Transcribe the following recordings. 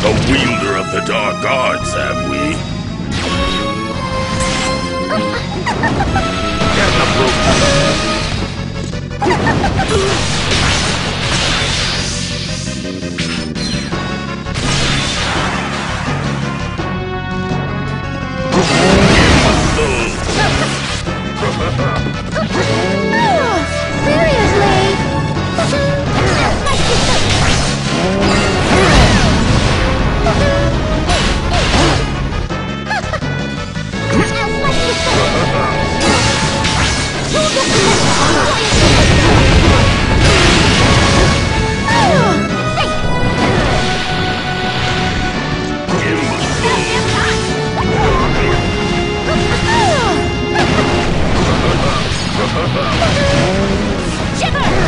The wielder of the dark arts, have we? Get the brooch! Shiver!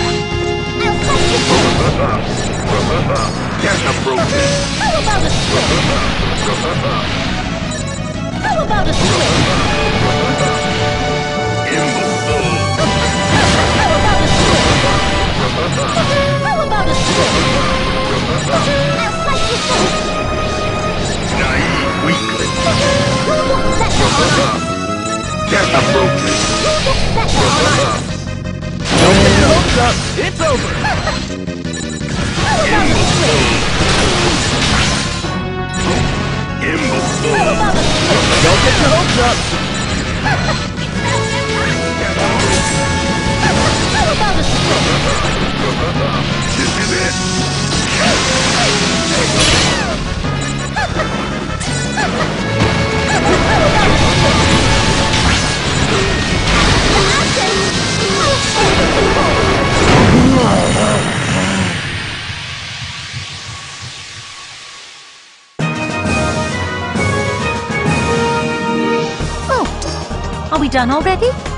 Get I'm. How about a up, it's over! Imbecile! Don't get your hopes up! Are we done already?